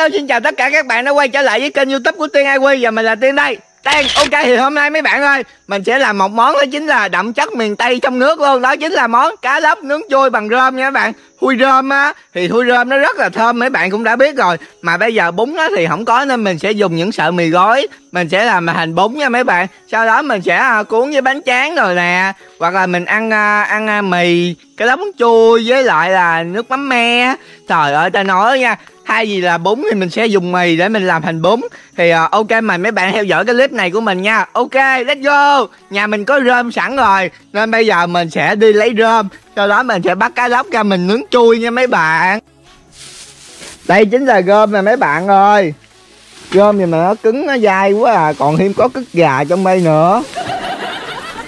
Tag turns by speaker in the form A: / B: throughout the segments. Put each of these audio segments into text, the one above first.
A: Hello xin chào tất cả các bạn đã quay trở lại với kênh youtube của Tiên IQ Và mình là Tiên đây. Tiên, ok thì hôm nay mấy bạn ơi Mình sẽ làm một món đó chính là đậm chất miền Tây trong nước luôn. Đó chính là món cá lóc nướng chui bằng rơm nha các bạn. Thui rơm á Thì thui rơm nó rất là thơm mấy bạn cũng đã biết rồi. Mà bây giờ bún á thì không có nên mình sẽ dùng những sợi mì gói. Mình sẽ làm thành bún nha mấy bạn. Sau đó mình sẽ à, cuốn với bánh tráng rồi nè. Hoặc là mình ăn à, ăn à, mì cái lóc chui với lại là nước mắm me. Trời ơi ta nói nha thay vì là bún thì mình sẽ dùng mì để mình làm thành bún. Thì uh, ok mời mấy bạn theo dõi cái clip này của mình nha. Ok let's go. Nhà mình có rơm sẵn rồi nên bây giờ mình sẽ đi lấy rơm. Sau đó mình sẽ bắt cá lóc ra mình nướng chui nha mấy bạn. Đây chính là rơm nè mấy bạn ơi. Rơm thì mà nó cứng nó dai quá à còn thêm có cứt gà trong đây nữa.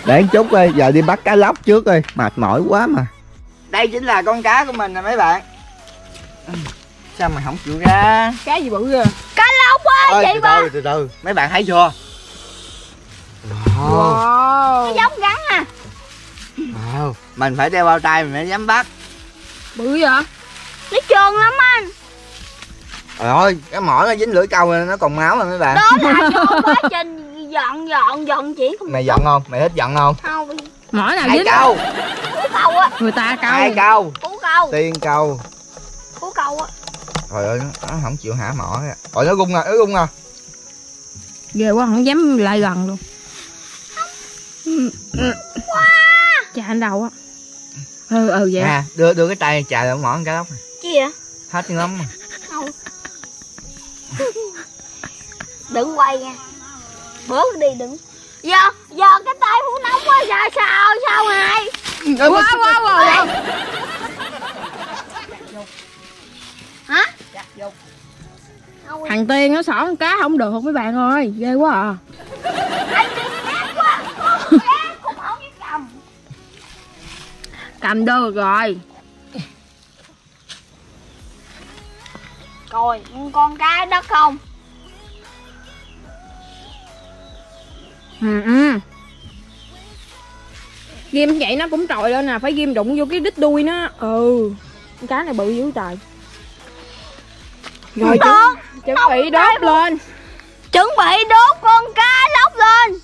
A: Để chút đi giờ đi bắt cá lóc trước đi mệt mỏi quá mà. Đây chính là con cá của mình nè mấy bạn sao mày không chịu ra?
B: Cá gì bự kìa
C: cá lóc á
A: Ôi,
C: chị
A: từ
C: ba
A: từ từ từ. Mấy bạn thấy chưa? Wow.
B: wow.
C: Giống rắn à.
A: Wow. mình phải đeo bao tay mình mới dám bắt.
B: Bự vậy?
C: Nó trơn lắm anh.
A: Trời ơi cái mỏi nó dính lưỡi câu này, nó còn máu rồi mấy bạn.
C: Đó là quá trình dọn dọn dọn chỉ không
A: mày giận không? Mày thích giận không?
C: Không.
B: Mỏi nào dính?
A: câu?
C: Cú câu á.
B: Người ta câu.
A: Ai câu?
C: Cú câu.
A: Tiên câu.
C: Cú câu á
A: trời ơi nó, nó không chịu hả mỏ kìa. Rồi nó gung à nó gung à.
B: Ghê quá không dám lại gần luôn. Chà anh đầu á ừ ừ vậy
A: à đưa đưa cái tay chà vào mỏ cái lóc này.
C: Chi vậy?
A: Hết lắm mà.
C: không. Đừng quay nha. Bớt đi đừng. Giờ giờ cái tay phú nóng quá sao sao sao hai
B: wow wow wow thằng tiên nó xỏ con cá không được mấy bạn ơi ghê quá à.
C: Không cầm
B: được rồi.
C: Coi con cá đất không?
B: Ừ ừ. Ghim vậy nó cũng trội lên nè phải ghim đụng vô cái đít đuôi nó. Ừ con cá này bự dữ trời. Rồi
C: Đó,
B: chuẩn bị đốt lên.
C: Chuẩn bị đốt con cá lóc lên.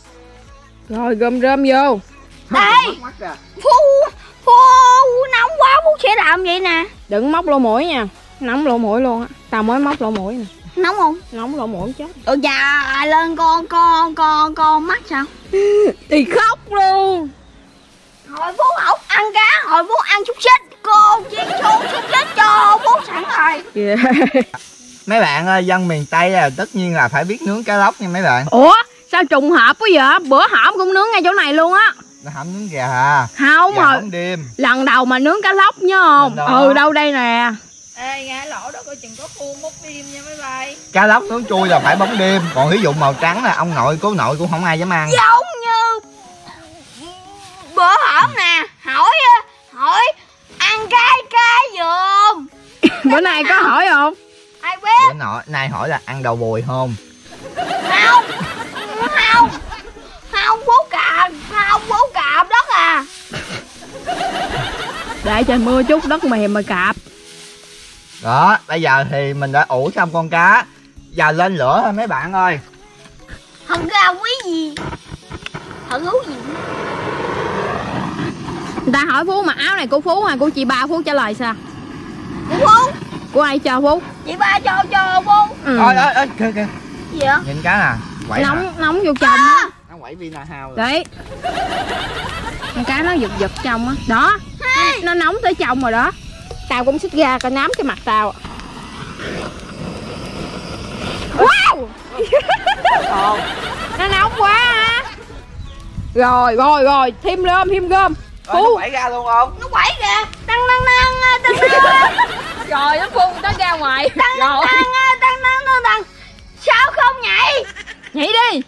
B: Rồi gom rơm vô.
C: Đây phu phu nóng quá phu sẽ làm vậy nè.
B: Đừng móc lỗ mũi nha. Nóng lỗ mũi luôn á. Tao mới móc lỗ mũi nè.
C: Nóng không?
B: Nóng lỗ mũi chết.
C: Ừ dạ lên con con con con mắt sao?
B: Thì khóc luôn.
C: Hồi phú không ăn cá hồi phú ăn chút xích cô chiên xuống chút xích cho phú sẵn rồi.
B: Yeah.
A: mấy bạn ơi dân miền tây là tất nhiên là phải biết nướng cá lóc nha mấy bạn.
B: Ủa sao trùng hợp quá vậy? Bữa hổm cũng nướng ngay chỗ này luôn á.
A: Nó hầm nướng gà à
B: không
A: gà
B: rồi
A: bóng đêm.
B: lần đầu mà nướng cá lóc nhớ không? Ừ đâu đây nè.
D: Ê, nghe lỗ đó coi chừng có khuôn mút đêm nha mấy bay
A: cá lóc nướng chui là phải bóng đêm. Còn ví dụ màu trắng là ông nội cố nội cũng không ai dám ăn.
C: Giống như bữa hổm nè hỏi hỏi ăn cái cái giùm.
B: Bữa nay có hỏi không
C: ai biết
A: bữa nọ nay hỏi là ăn đầu bùi không?
C: Không. Không. Không phú cạp không phú cạp đất à.
B: Để trời mưa chút đất mềm mà cạp.
A: Đó bây giờ thì mình đã ủ xong con cá. Giờ lên lửa thôi mấy bạn ơi.
C: Thần ra quý gì. Thần thú gì.
B: Người ta hỏi phú mặc áo này của phú hay của chị ba phú trả lời sao?
C: Của phú
B: của ai cho phú?
C: Chị ba cho cho phú.
B: Ừ.
A: ôi ôi ôi kìa kìa.
C: Gì vậy?
A: Nhìn cá nè quẩy nè
B: nóng nóng vô chồng á.
A: Nó quẩy vina hao
B: đấy. Con cá nó giật giật trong á. Đó.
C: Hey.
B: nó nóng tới chồng rồi đó. Tao cũng xích ra coi nám cái mặt tao. Wow! Nó nóng quá á. Rồi rồi rồi. Thêm rơm thêm rơm
A: Ôi, nó quẩy ra luôn không?
C: Nó quẩy kìa. Tăng tăng tăng tăng
B: rồi nó phun nó ra ngoài.
C: Tăng
B: rồi.
C: tăng tăng tăng tăng tăng sao không nhảy?
B: Nhảy đi.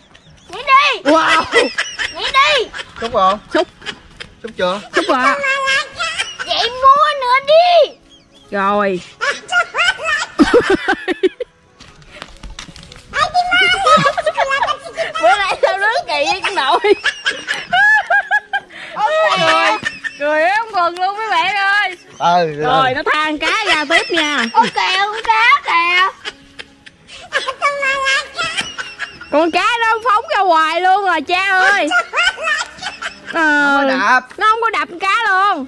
C: Nhảy đi.
B: Wow.
C: Nhảy đi.
A: Xúc không
B: xúc
A: xúc chưa?
B: Xúc à
C: vậy mua nữa đi.
B: Rồi. Bữa nay sao rớt kỳ với con nội. Cười cười ếm quần luôn mấy bạn ơi.
A: Ừ
B: rồi nó than cá ra tiếp nha.
C: Ô kìa con cá kìa
B: con cá nó phóng ra ngoài luôn rồi cha ơi. Ờ,
A: Không có đập
B: nó không có đập con cá luôn.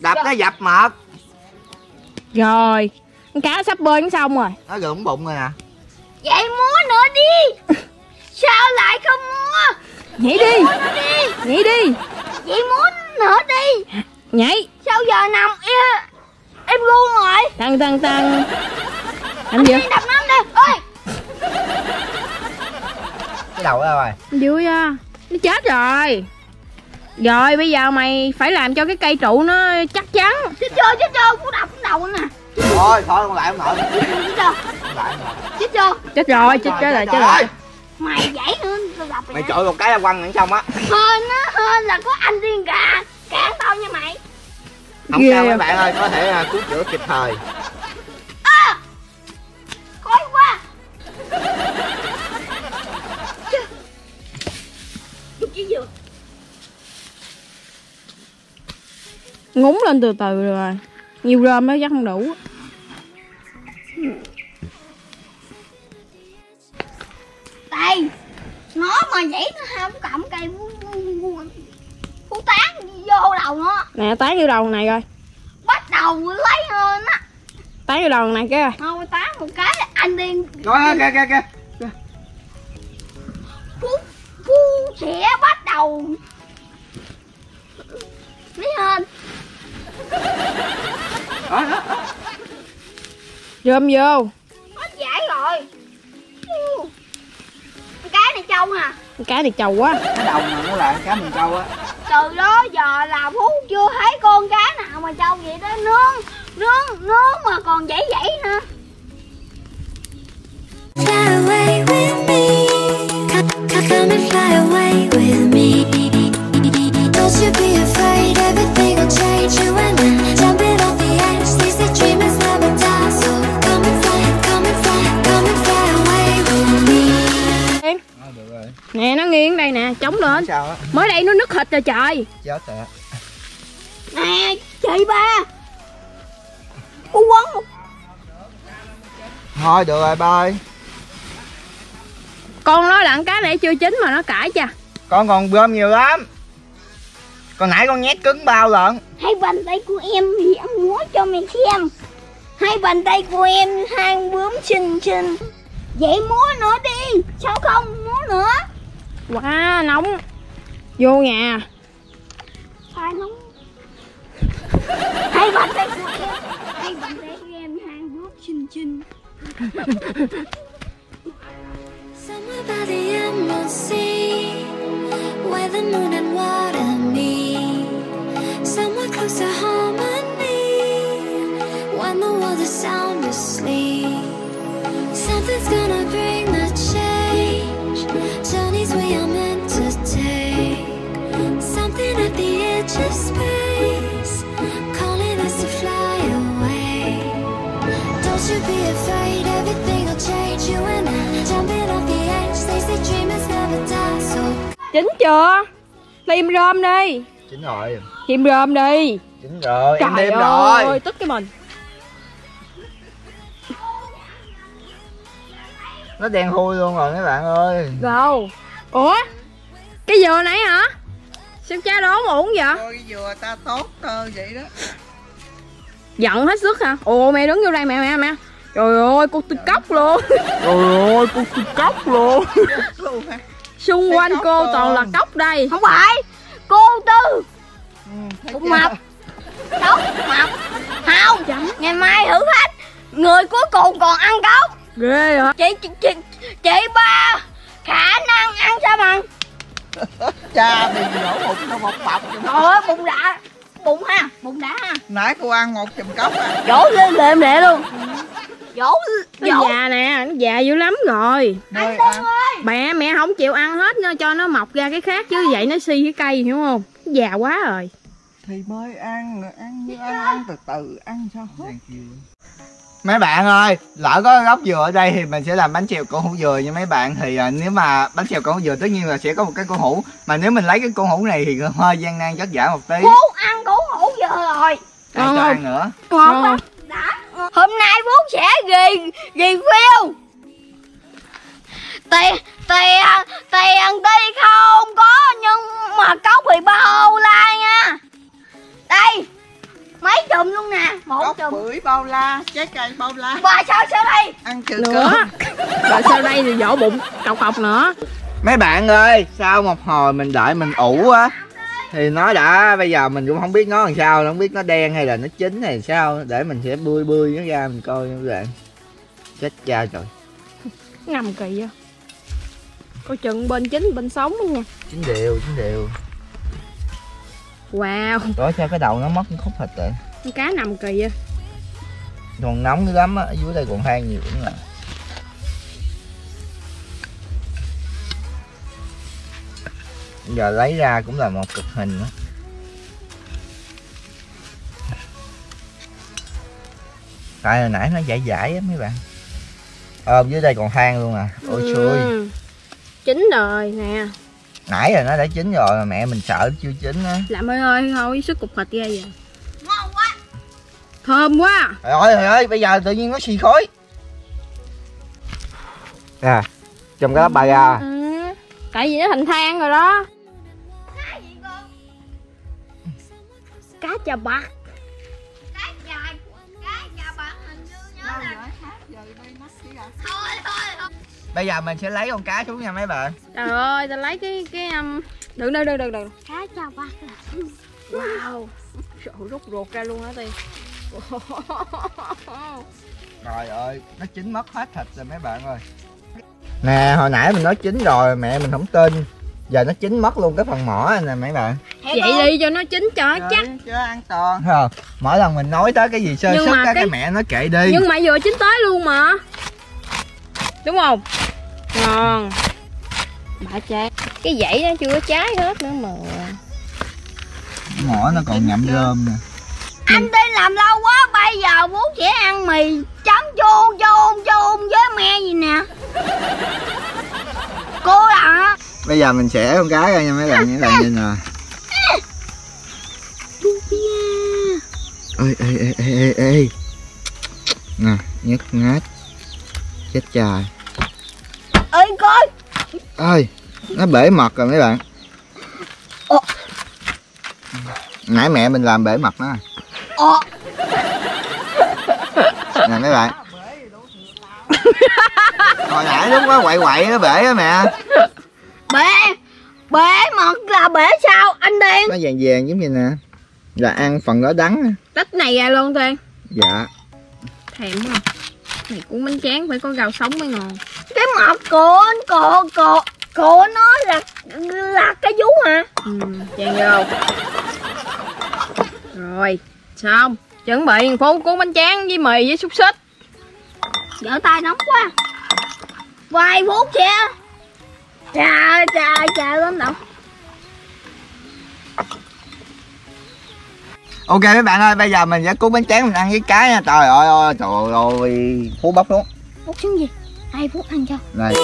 A: Đập nó dập mệt.
B: Rồi con cá sắp bơi nó xong rồi.
A: Nó gượm bụng rồi nè.
C: Vậy múa nữa đi. Sao lại không múa?
B: Nhảy đi.
C: Đi.
B: Nhảy đi.
C: Vậy múa nữa đi.
B: Nhảy.
C: Sao giờ nằm im? Im luôn rồi.
B: Tăng tăng tăng. Gì?
C: Đi đập nó đi. Ơi
A: Cái đầu ra rồi.
B: Vui à. Nó chết rồi. Rồi bây giờ mày phải làm cho cái cây trụ nó chắc chắn.
C: Chết chưa chết chưa. Cú đập cái đầu nè.
A: Thôi thôi không lại không nổi.
C: Chết chưa Chết chưa.
B: Chết rồi chết chết rồi chết rồi
C: Mày dãy nữa Tôi đập
A: Mày chọi một cái là quăng vẫn xong á.
C: Hên á Hên là có anh tiên cả Cản tao nha mày.
A: Không
B: Ghê
A: sao mấy bạn ơi Có thể à, cứu chữa kịp thời.
C: À Khói quá Chút chứ vừa
B: ngúng lên từ từ rồi. Nhiều rơm đó chắc không đủ nè tán vô đầu này rồi
C: Bắt đầu lấy hơn á.
B: Tán vô đầu này cái
C: Thôi tán một cái anh tiên
A: Rồi kìa kìa kìa.
C: Phú Phú sẽ bắt đầu. Lấy hơn
B: rơm vô.
C: Nó giải rồi. Cái này trâu nè.
B: Cái này trầu quá.
A: Cái đầu mà nó là cá mình trâu á
C: từ đó giờ là phú chưa thấy con cá nào mà trâu vậy đó nướng nướng nướng mà còn dãy dãy nữa
E: come and fly away with me. Don't you be afraid, everything will change. You and I,
B: nè nó nghiêng đây nè chống lên. Mới đây nó nứt thịt rồi trời.
A: Chết
C: nè chị ba. U quấn. Một
A: Thôi được rồi ba ơi
B: con nói là con cá này chưa chín mà nó cãi cha.
A: Con còn gom nhiều lắm. Còn nãy con nhét cứng bao lận
C: hai bàn tay của em thì em múa cho mày xem hai bàn tay của em hang bướm xinh xinh vậy múa nữa đi sao không múa nữa
B: quá nóng vô nhà
C: phải nóng của em hai bàn tay của em hang bướm xinh xinh
E: Somewhere by the emerald sea, where the moon and water meet. Somewhere close to harmony, when the world is sound asleep. Something's gonna bring the change. Journeys we are meant to take. Something at the edge of space, calling us to fly away. Don't you be afraid, everything will change. You and I, jumping off the edge. They say dreamers never die. So
B: chín chưa liêm rơm đi
A: Chín rồi
B: liêm rơm đi
A: Chín rồi em
B: trời
A: đêm
B: ơi
A: rồi
B: tức cái mình
A: Nó đen thui luôn rồi mấy bạn ơi.
B: Đâu ủa? Cái dừa nãy hả? Sao cha đố ổn vậy?
D: Coi dừa ta tốt cơ vậy đó.
B: Giận hết sức hả? Ồ mẹ đứng vô đây mẹ mẹ mẹ. Trời ơi cô tư cốc luôn.
A: Trời ơi con tôi cốc luôn.
D: Luôn
B: xung quanh cô
D: không?
B: toàn là cốc đây.
C: Không phải. Cô tư.
D: Thấy
C: Cũng mập. Cốc mập. Không. Ngày mai thử thách người cuối cùng còn ăn cốc
B: ghê hả
C: chị chị chị, chị ba khả năng ăn sao bằng?
D: Cha bị nổ bụng nó một bọc
C: trời ơi bụng đã bụng ha bụng đã ha.
D: Nãy cô ăn một chùm cốc à.
C: Dỗ lên lệm lệ luôn. Dỗ
B: nó
C: dỗ.
B: già nè nó già dữ lắm rồi.
D: Nơi ăn.
B: mẹ mẹ không chịu ăn hết nó cho nó mọc ra cái khác chứ vậy nó si cái cây hiểu không? Nó già quá rồi.
D: Thì mới ăn ăn như ăn ăn từ từ ăn sao hết
A: Mấy bạn ơi, lỡ có gốc dừa ở đây thì mình sẽ làm bánh xèo cổ hủ dừa nha mấy bạn. Thì à, nếu mà bánh xèo cổ hủ dừa tất nhiên là sẽ có một cái cổ hủ. Mà nếu mình lấy cái cổ hủ này thì hơi gian nan chất giả một tí.
C: Phú ăn củ hủ giờ rồi.
A: Ai cho ăn nữa.
C: Ngon đã. Hôm nay Phú sẽ ghi ghi phiêu. Tiền tiền tiền đi không có nhưng mà cốc thì bao la nha. Đây mấy chùm luôn nè. Một
D: Cốc
C: chùm.
D: bưởi bao la trái cây bao la.
C: Và sao sao đây?
D: Ăn trừ
B: nữa. rồi sau đây thì vỗ bụng cọc cọc nữa.
A: Mấy bạn ơi sau một hồi mình đợi mình ủ á thì nó đã bây giờ mình cũng không biết nó làm sao không biết nó đen hay là nó chín hay sao để mình sẽ bươi bươi nó ra mình coi nha các bạn. Chết cha trời.
B: Ngầm kỳ á coi chừng bên chính bên sống luôn nha
A: chín đều chín đều
B: wow.
A: Đó sao cái đầu nó mất cái khúc thịt rồi
B: con cá nằm kỳ á
A: còn nóng lắm á ở dưới đây còn than nhiều nữa giờ lấy ra cũng là một cực hình đó. tại hồi nãy nó dãi dãi á mấy bạn. Ờ dưới đây còn than luôn à. Ôi
B: Ừ.
A: trời
B: chín rồi nè
A: nãy rồi nó đã chín rồi mà mẹ mình sợ chưa chín á.
B: Làm ơi ơi thôi sức cục thịt ra giờ
C: ngon quá.
B: Thơm quá.
A: Trời ơi trời ơi bây giờ tự nhiên nó xì khói. À trong cái lá bà ra.
B: Ừ. tại vì nó thành than rồi đó.
C: Cái gì con?
B: Cá chà bạc
A: bây giờ mình sẽ lấy con cá xuống nha mấy bạn.
B: Trời ơi tao lấy cái cái um... đừng đừng đừng đừng đừng.
C: Cái chào bác
B: wow. Trời ơi, rút ruột ra luôn hả tiên.
A: Trời ơi, nó chín mất hết thịt rồi mấy bạn ơi. Nè, hồi nãy mình nói chín rồi, mẹ mình không tin. Giờ nó chín mất luôn cái phần mỏ này nè mấy bạn.
B: Vậy đi cho nó chín cho nó chắc.
D: cho an toàn?
A: Mỗi lần mình nói tới cái gì sơ sức cái...
B: cái-
A: mẹ nói kệ đi.
B: Nhưng mà vừa chín tới luôn mà đúng không? Ngon. Bả trái cái dãy nó chưa có trái hết nữa mà.
A: Mỏ nó còn ngậm rơm nè.
C: Anh đi làm lâu quá bây giờ bố sẽ ăn mì chấm chôn chôn chôn với me gì nè. Cô ạ
A: Bây giờ mình sẽ con cá ra nha mấy bạn, mấy bạn nhìn nè. Ê, ê, ê, ê, ê, ê. Nè, nhức ngát Chết trời
C: ơi coi.
A: Ơi nó bể mật rồi mấy bạn.
C: Ồ.
A: nãy mẹ mình làm bể mật nó.
C: Ồ.
A: nè mấy bạn. Hồi nãy lúc đó quậy quậy nó bể á mẹ.
C: Bể bể mật là bể sao anh đen
A: nó vàng vàng giống như nè. Là ăn phần đó đắng
B: tách này ra luôn tiên.
A: Dạ.
B: Thèm không này cũng bánh tráng phải có rau sống mới ngon
C: cái mật của của của của nó là là cái vú hả?
B: Ừ, chan vô. Rồi xong. Chuẩn bị phố cuốn bánh tráng với mì với xúc xích.
C: Vợ tay nóng quá. Vài phút chưa Trời trời trời lắm đâu.
A: Ok mấy bạn ơi bây giờ mình sẽ cuốn bánh tráng mình ăn với cá nha. Trời ơi ơi trời ơi phú bắp luôn.
C: Phút xíu gì Hai phút ăn cho.
A: Này.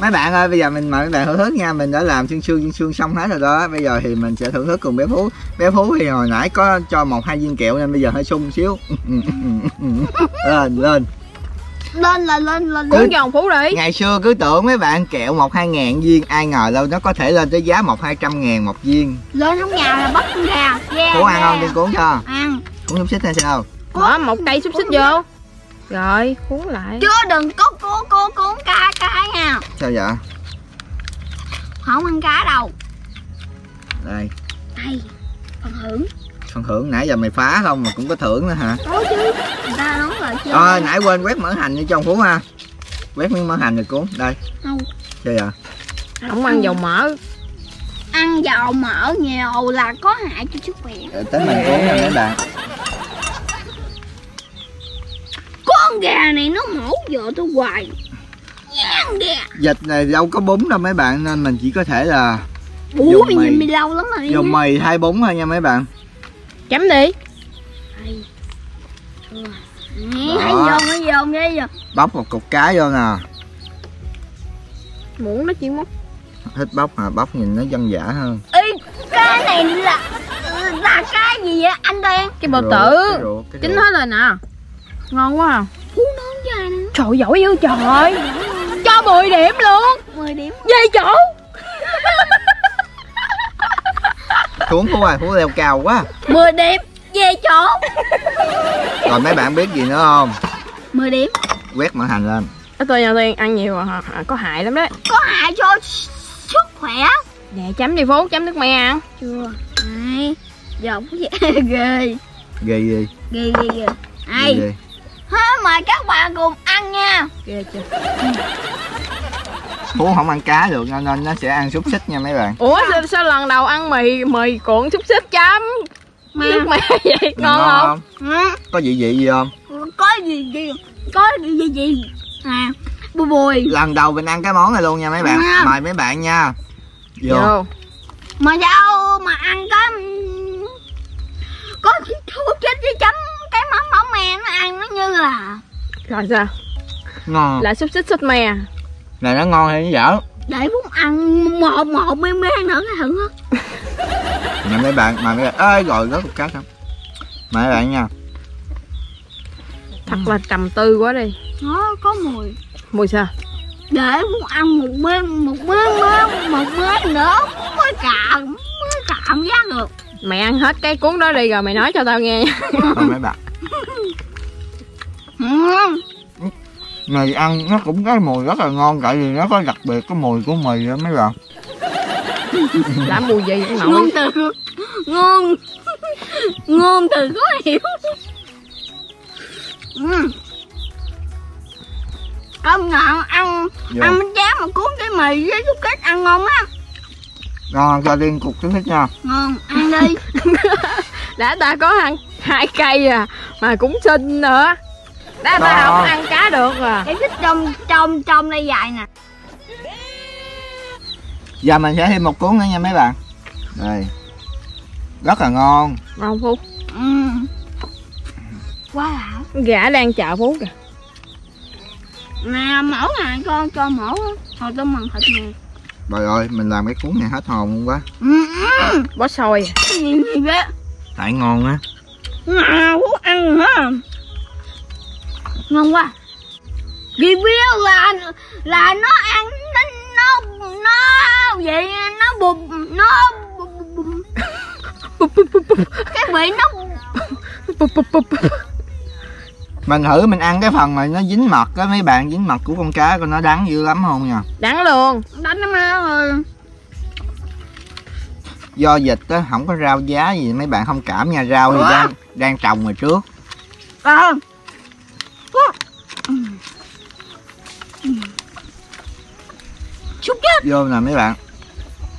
A: Mấy bạn ơi bây giờ mình mời mấy bạn thưởng thức nha. Mình đã làm xương xương xương xương xong hết rồi đó. Bây giờ thì mình sẽ thưởng thức cùng bé phú. Bé phú thì hồi nãy có cho một hai viên kẹo nên bây giờ hơi sung xíu. Lên lên
C: Lên là lên lên
B: cuốn ông phú đi
A: ngày xưa cứ tưởng mấy bạn kẹo một hai ngàn viên ai ngờ đâu nó có thể lên tới giá một hai trăm ngàn một viên.
C: Lên không nhà là bắt gà yeah,
A: cuốn ăn không? Đi cuốn cho.
C: Ăn.
A: Cuốn xúc xích hay sao?
B: Bỏ một cây xúc xích vô. Rồi cuốn lại.
C: Chứ đừng có cố cố cuốn cá cá nha.
A: Sao vậy?
C: Không ăn cá đâu.
A: Đây.
C: Đây Phần hưởng
A: phần thưởng. Nãy giờ mày phá không mà cũng có thưởng nữa hả?
C: Có chứ. Người ta nói là chưa?
A: Ờ nãy quên quét mỡ hành vô trong phú ha. Quét miếng mỡ hành rồi cuốn đây.
C: Không.
A: Sao vậy
B: không ăn dầu mỡ.
C: Ăn dầu mỡ nhiều là có hại cho sức khỏe.
A: Rồi tới mình cuốn nha mấy bạn.
C: Con gà này nó hổ vợ tôi hoài. Gà.
A: Dịch này đâu có bún đâu mấy bạn nên mình chỉ có thể là
C: Ủa mày
A: mì.
C: nhìn mày lâu lắm rồi
A: dùng mì hai bún thôi nha mấy bạn
B: chấm đi.
C: Vô
A: bóc một cục cá vô nè.
B: Muỗng nó chỉ múc
A: thích bóc hả? Bóc nhìn nó dân dã hơn.
C: Ê, cái này là là cái gì vậy anh đen?
B: Cái bò tử.
A: cái ruột, cái
B: chín
A: ruột.
B: hết rồi nè. Ngon quá à. Trời giỏi dữ trời. Cho 10 điểm luôn.
C: 10 điểm.
B: Về chỗ
A: xuống phú ơi phú leo cao quá.
C: 10 điểm về chỗ
A: rồi mấy bạn biết gì nữa không?
C: 10 điểm.
A: Quét mỡ hành lên.
B: Tôi nhà tôi ăn nhiều à, à, có hại lắm đấy.
C: Có hại cho sức khỏe.
B: Nè chấm đi Phú, chấm nước me ăn.
C: Chưa. Ai giọng ghê. Ghê
A: ghê gì?
C: Ghê ghê ghê.
A: Ghê
C: ai Hả, mời các bạn cùng ăn nha.
B: Ghê chưa
A: phú không ăn cá được cho nên nó sẽ ăn xúc xích nha mấy bạn.
B: Ủa sao, sao? lần đầu ăn mì mì cuộn xúc xích chấm?
C: Mà-
B: Nước me vậy ngon không?
C: ừ,
A: có vị vị gì không?
C: Có gì gì có gì gì gì? À bùi bùi.
A: Lần đầu mình ăn cái món này luôn nha mấy bạn.
C: Ngon.
A: mời mấy bạn nha. Vô.
B: Vô.
C: Mà sao mà ăn cái có thuốc chết với chấm cái mắm mắm me nó ăn nó như là
B: Rồi sao?
A: ngon.
B: Là xúc xích xích me
A: này nó ngon hay nó dở?
C: Để muốn ăn một một miếng miếng nữa cái thử. Á
A: nè mấy bạn mời mấy bạn ơi rồi rớt cục cát không? Mời mấy bạn nha.
B: Thật là trầm tư quá đi.
C: Nó có mùi.
B: Mùi sao?
C: để muốn ăn một miếng một miếng miếng một miếng nữa mới cảm mới cảm giác được.
B: Mày ăn hết cái cuốn đó đi rồi mày nói cho tao nghe. Nha
A: mời mấy bạn mì ăn nó cũng có mùi rất là ngon tại vì nó có đặc biệt cái mùi của mì đó mấy bạn
B: Làm mùi gì
C: ngôn
B: nội?
C: Từ ngôn ngôn từ khó hiểu. Ừ. công nhận ăn
A: Vô.
C: ăn bánh tráng mà cuốn cái mì với xúc kết ăn ngon á.
A: Ngon cho tiên cục xúc xích nha.
C: Ngon ăn đi.
B: Đã ta có ăn hai cây à Mà cũng xinh nữa Ta
A: Ngon.
B: không ăn cá được à.
C: Cái thích trong trong trong đây dài nè.
A: Giờ mình sẽ thêm một cuốn nữa nha mấy bạn. Đây. Rất là ngon.
B: Ngon Phú
C: ừ. quá đã
B: Gã đang chờ Phú kìa
C: nè mẫu nè con cho mẫu á. hồi tôi mần thịt nè
A: rồi ơi mình làm cái cuốn này hết hồn luôn quá.
C: Ừ.
B: Bó xôi à.
A: tại ngon á.
C: Nào cũng ăn hả ngon quá. Review là là nó ăn nó nó nó vậy nó bùm nó cái vị nó
B: Bụp, bụp, bụp.
A: mình thử mình ăn cái phần mà nó dính mật á mấy bạn dính mật của con cá coi nó đắng dữ lắm không nha
B: Đắng luôn.
C: Đánh nó má rồi
A: do dịch á không có rau giá gì mấy bạn thông cảm nha rau thì
C: Ủa?
A: đang đang trồng rồi trước.
C: À. chút chết
A: vô nè mấy bạn.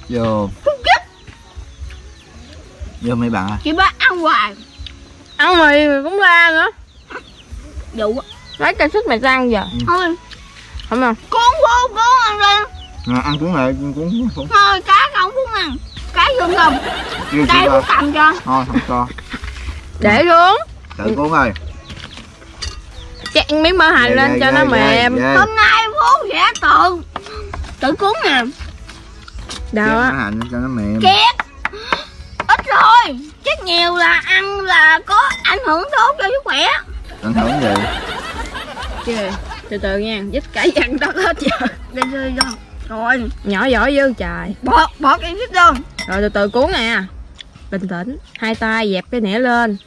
A: Vô. Vô mấy bạn ơi.
C: Chị ba ăn hoài.
B: Ăn mì cũng ra nữa.
C: Dụ á.
B: Lấy cây xích mày sang giờ.
C: Thôi.
B: Không không
C: cuốn vô cuốn ăn đi.
A: Nè, ăn cuốn lại cuốn cuốn cuốn
C: thôi cá không cuốn ăn. Cá vô
A: chưa
C: đây cũng cầm cho.
A: Thôi không cho.
B: Để xuống.
A: Tự cuốn thôi
B: Chặt miếng mỡ hành lên cho nó mềm.
C: hôm nay phú sẽ tự tự cuốn nè
B: Đó
A: mỡ hành cho nó mềm.
C: Kiệt ít thôi chắc nhiều là ăn là có ảnh hưởng tốt cho sức khỏe.
A: Ảnh hưởng gì?
B: Chứ Từ từ nha Dít cả dặn đất hết giờ.
C: Đi đi rồi.
B: Nhỏ giỏi dữ trời.
C: Bỏ bỏ cái xích vô
B: Rồi từ từ cuốn nè. Bình tĩnh. Hai tay dẹp cái nĩa lên.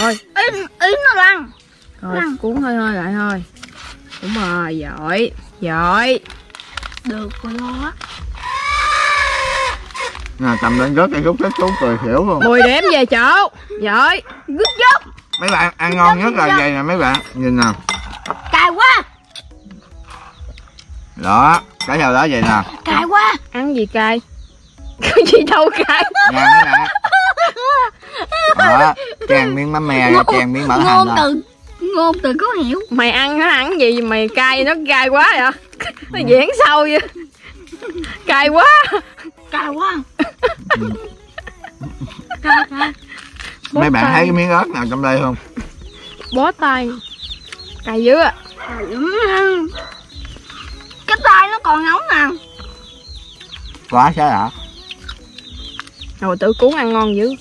B: Thôi.
C: Ý ý nó lăn.
B: Rồi
C: Lăn.
B: cuốn hơi hơi lại thôi Đúng rồi Giỏi Giỏi
C: được rồi lo á
A: nè cầm lên rớt cái rút cái chú cười hiểu luôn
B: 10 điểm về chỗ. Giỏi.
C: Good job.
A: Mấy bạn ăn ngon nhất là vậy nè mấy bạn. Nhìn nè.
C: Cài quá.
A: Đó cái theo đó vậy nè.
C: Cài quá.
B: Ăn gì cay? Có gì đâu cay.
A: Nha mấy bạn. Đó chèn miếng mắm mè rồi chèn miếng mỡ hành nè.
C: từ ngôn từ có hiểu.
B: Mày ăn nó ăn gì mày cay nó cay quá vậy? Nó diễn sâu vậy? Cay quá.
C: Cài quá. Cài
A: mấy bạn thấy cái miếng ớt nào trong đây không?
B: Bó tay. Cay dữ à
C: lắm. cái tay nó còn nóng nè.
A: Quá xá đã
B: rồi tự cuốn ăn ngon dữ.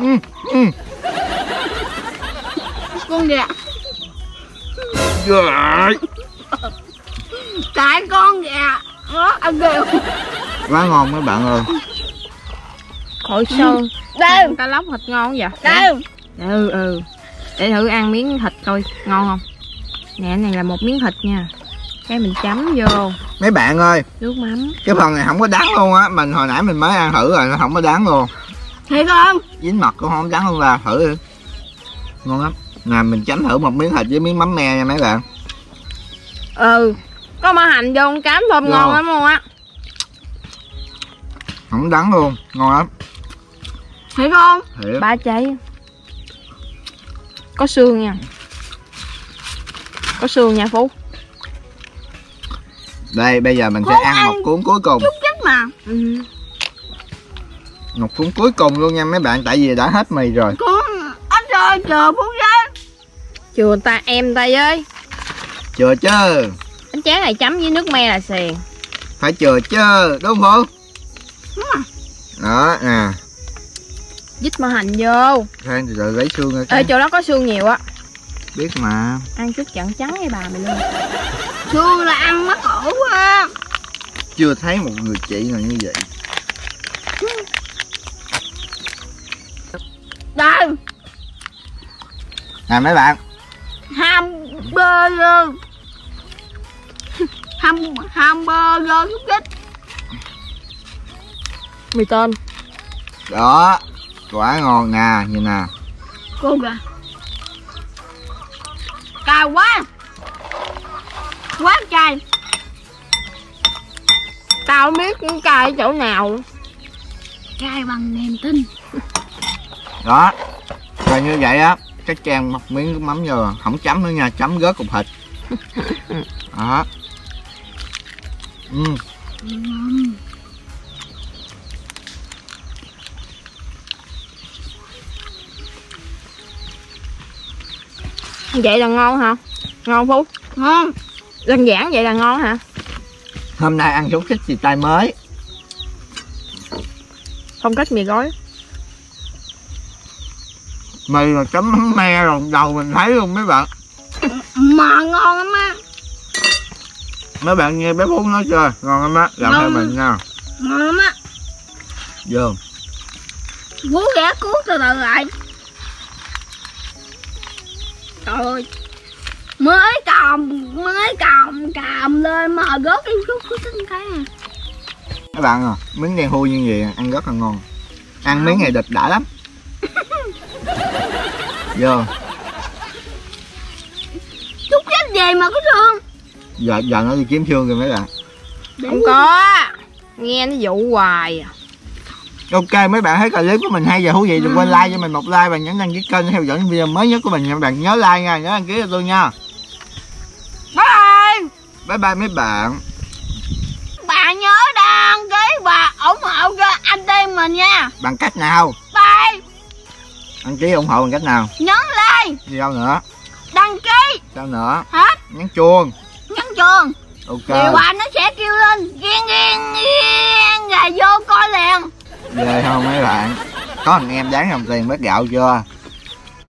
A: Ừ, ừ.
C: Con gà
A: Trời,
C: tại con gà nó ăn đều
A: quá ngon mấy bạn ơi.
B: Khỏi sơn
C: đây
B: cá lóc thịt ngon vậy?
C: Đây
B: ừ ừ. Để thử ăn miếng thịt coi ngon không? Nè này là một miếng thịt nha. Cái mình chấm vô.
A: Mấy bạn ơi
B: nước mắm.
A: cái phần này không có đắng luôn á. Mình hồi nãy mình mới ăn thử rồi nó không có đắng luôn.
C: Thiệt không?
A: Dính mật cũng không đắng luôn là thử đi. Ngon lắm nè mình chấm thử một miếng thịt với miếng mắm me nha mấy bạn.
B: Ừ có mỡ hành vô con cám thơm
A: Vô.
B: ngon lắm luôn á.
A: Không đắng luôn ngon lắm.
C: Thiệt không?
A: Thiệt
B: ba cháy. Có xương nha. Có xương nha phú.
A: Đây bây giờ mình sẽ
C: Không
A: ăn
C: ăn.
A: một cuốn cuối cùng.
C: chút chết mà.
B: Ừ.
A: một cuốn cuối cùng luôn nha mấy bạn tại vì đã hết mì rồi.
C: Con anh trời chờ phút
B: chừa ta em ta với
A: chừa chứ.
B: Bánh tráng này chấm với nước me là xiền.
A: Phải chừa chứ đúng không? Đó nè.
B: Dít mỡ hành vô.
A: Khoan từ từ lấy xương ra
B: ê chỗ đó có xương nhiều á.
A: Biết mà.
B: Ăn chút chặn trắng với bà mày luôn.
C: Xương là ăn mắc cổ quá.
A: Chưa thấy một người chị nào như vậy.
C: Đây
A: nè mấy bạn
C: hamburger. Ham hamburger chút chết
B: mì tôm.
A: Đó quả ngon nè nhìn nè.
C: Cô kìa. Cay quá. Quá cay.
B: Tao không biết cũng cay ở chỗ nào.
C: Cay bằng niềm tin.
A: Đó rồi như vậy á cái chan một miếng nước mắm vô không chấm nữa nha chấm rớt cục thịt. Đó. Ừ.
B: vậy là ngon hả? Ngon phú
C: ngon.
B: Đơn giản vậy là ngon hả?
A: Hôm nay ăn xúc xích xì tay mới.
B: Phong cách mì gói
A: mì rồi chấm mắm me rồi đầu mình thấy luôn mấy bạn.
C: Mà ngon lắm á.
A: Mấy bạn nghe bé phú nói chưa? Ngon lắm á làm theo mình nha.
C: Ngon lắm á.
A: Vô.
C: Vú ghé cuốn từ từ lại. Trời ơi. Mới cầm Mới cầm Cầm lên mà rớt cái chút cái tinh cái à.
A: Mấy bạn à miếng đen thui như vậy ăn rất là ngon. Ăn miếng này địch đã lắm vô
C: Chút chết gì mà có thương.
A: Giờ giờ nó đi kiếm xương rồi mấy bạn.
B: Không có. nghe nó dụ hoài à.
A: ok mấy bạn thấy clip của mình hay và thú vị đừng quên like cho mình một like và nhấn đăng ký kênh theo dõi những video mới nhất của mình nha các bạn. Nhớ like nha nhớ đăng ký cho tôi nha.
C: Bye.
A: Bye bye mấy bạn.
C: Bà nhớ đăng ký và ủng hộ cho anh em mình nha.
A: Bằng cách nào đăng ký ủng hộ bằng cách nào?
C: Nhấn like.
A: Gì đâu nữa?
C: Đăng ký.
A: Sao nữa?
C: Hết.
A: Nhấn chuông.
C: Nhấn chuông.
A: Ok.
C: Điều hòa nó sẽ kêu lên Ghiên ghiên ghiên Rồi vô coi liền.
A: Ghê không mấy bạn? Có anh em đáng đồng tiền bát gạo chưa